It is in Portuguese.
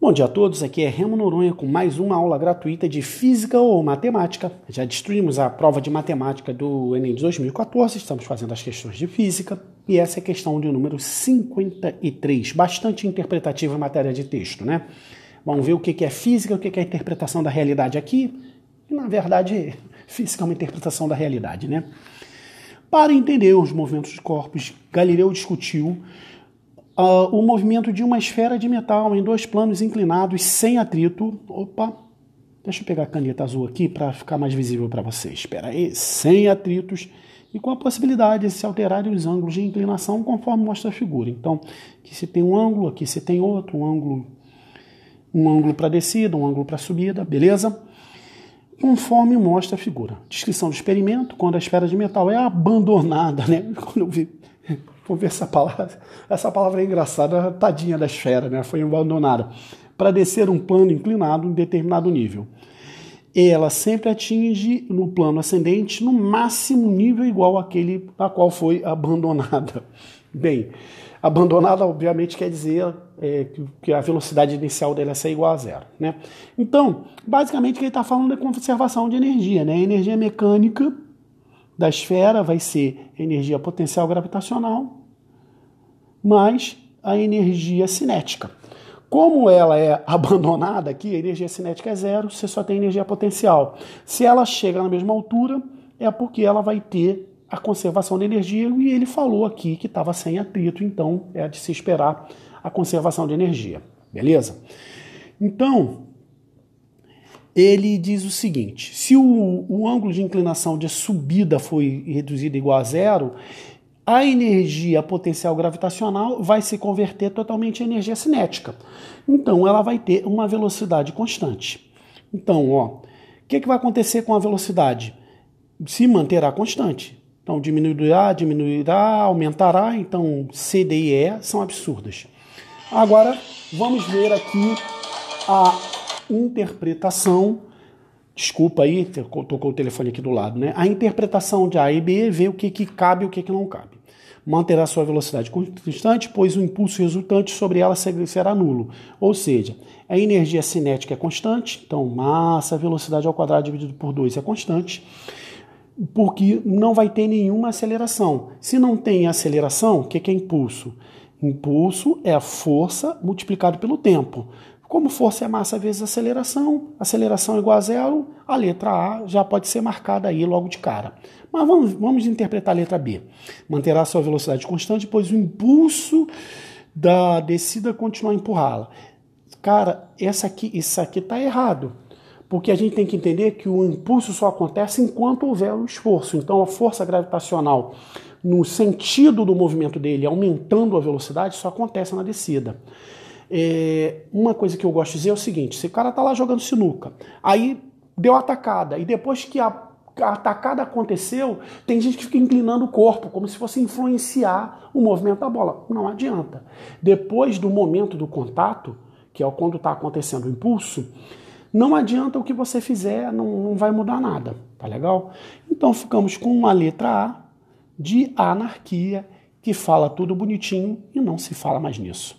Bom dia a todos, aqui é Remo Noronha com mais uma aula gratuita de Física ou Matemática. Já destruímos a prova de Matemática do Enem de 2014, estamos fazendo as questões de Física e essa é a questão de número 53, bastante interpretativa em matéria de texto, né? Vamos ver o que é Física, o que é interpretação da realidade aqui. E, na verdade, Física é uma interpretação da realidade, né? Para entender os movimentos de corpos, Galileu discutiu uh, o movimento de uma esfera de metal em dois planos inclinados sem atrito. Opa, deixa eu pegar a caneta azul aqui para ficar mais visível para vocês. Espera aí, sem atritos e com a possibilidade de se alterarem os ângulos de inclinação conforme mostra a figura. Então, aqui se tem um ângulo, aqui se tem outro, um ângulo, um ângulo para descida, um ângulo para subida, beleza? Conforme mostra a figura. Descrição do experimento, quando a esfera de metal é abandonada, né? Quando eu vi Vou ver essa palavra. Essa palavra é engraçada, tadinha da esfera, né? Foi abandonada. Para descer um plano inclinado em determinado nível. Ela sempre atinge no plano ascendente no máximo nível igual àquele a qual foi abandonada. Bem, abandonada obviamente quer dizer é, que a velocidade inicial dela é igual a zero. Né? Então, basicamente o que ele está falando é conservação de energia, né? energia mecânica da esfera vai ser energia potencial gravitacional mais a energia cinética. Como ela é abandonada aqui, a energia cinética é zero, você só tem energia potencial. Se ela chega na mesma altura, é porque ela vai ter a conservação de energia, e ele falou aqui que estava sem atrito, então é de se esperar a conservação de energia. Beleza? Então, ele diz o seguinte: se o, o ângulo de inclinação de subida foi reduzido igual a zero, a energia potencial gravitacional vai se converter totalmente em energia cinética. Então, ela vai ter uma velocidade constante. Então, ó, o que, que vai acontecer com a velocidade? Se manterá constante. Então, diminuirá, diminuirá, aumentará. Então, C, D e E são absurdas. Agora, vamos ver aqui a interpretação, desculpa aí, tocou o telefone aqui do lado, né? A interpretação de A e B vê o que, que cabe e o que, que não cabe. Manterá sua velocidade constante, pois o impulso resultante sobre ela será nulo. Ou seja, a energia cinética é constante, então massa, velocidade ao quadrado dividido por 2 é constante, porque não vai ter nenhuma aceleração. Se não tem aceleração, o que é impulso? Impulso é a força multiplicado pelo tempo. Como força é massa vezes aceleração, aceleração é igual a zero, a letra A já pode ser marcada aí logo de cara. Mas vamos, vamos interpretar a letra B. Manterá sua velocidade constante, pois o impulso da descida continuar a empurrá-la. Cara, essa aqui, isso aqui está errado. Porque a gente tem que entender que o impulso só acontece enquanto houver o esforço. Então a força gravitacional, no sentido do movimento dele, aumentando a velocidade, só acontece na descida. É, uma coisa que eu gosto de dizer é o seguinte: se o cara tá lá jogando sinuca, aí deu atacada, e depois que a, a atacada aconteceu, tem gente que fica inclinando o corpo, como se fosse influenciar o movimento da bola. Não adianta. Depois do momento do contato, que é quando está acontecendo o impulso, não adianta o que você fizer, não, não vai mudar nada. Tá legal? Então ficamos com uma letra A de anarquia, que fala tudo bonitinho e não se fala mais nisso.